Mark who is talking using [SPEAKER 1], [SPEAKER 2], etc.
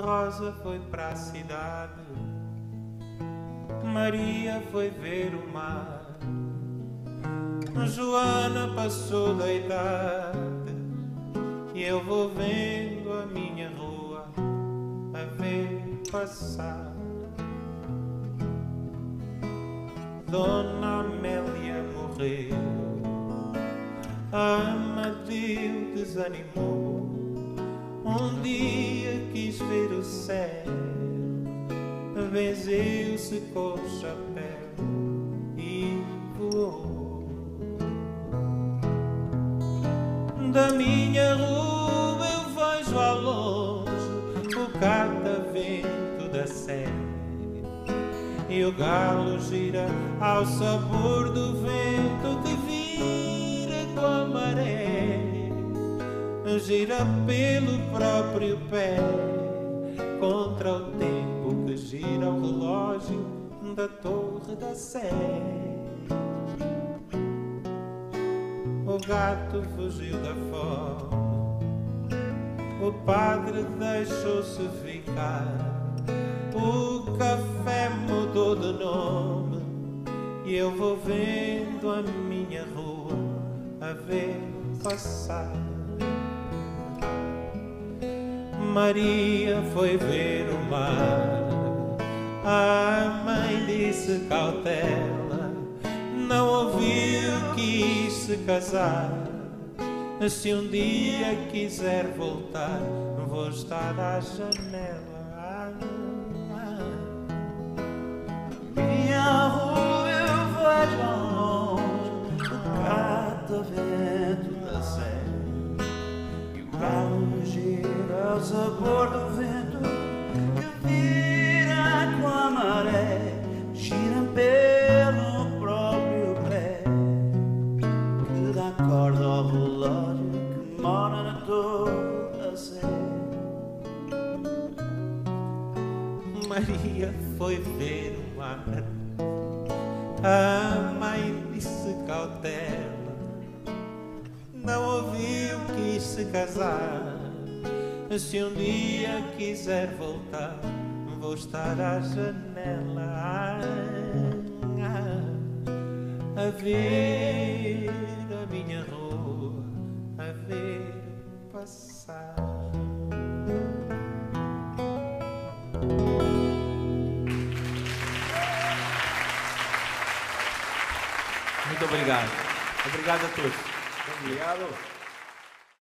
[SPEAKER 1] Rosa foi para a cidade, Maria foi ver o mar, Joana passou da idade e eu vou vendo a minha rua a ver passar. Dona Amélia morreu, Amadeu desanimou. Um dia quis ver o céu, benzeu-se com o chapéu e voou. Da minha rua eu vejo ao longe o catavento da sé e o galo gira ao sabor do vento a maré gira pelo próprio pé. Contra o tempo que gira o relógio da torre da sé. O gato fugiu da fome, o padre deixou-se ficar, o café mudou de nome e eu vou vendo a minha rua a ver passar. Maria foi ver o mar. A mãe disse cautela, não ouviu, quis se casar. Se um dia quiser voltar, vou estar à janela.
[SPEAKER 2] Minha catavento da sé. E o galo gira ao sabor do vento que vira com a maré, gira pelo próprio pé, que dá corda ao relógio que mora na torre da sé.
[SPEAKER 1] Maria foi ver o mar. A mãe disse cautela, não ouviu, quis se casar. Se um dia quiser voltar, vou estar à janela a ver a minha rua, a ver passar.
[SPEAKER 3] Muito obrigado. Obrigado a todos.
[SPEAKER 4] Obrigado.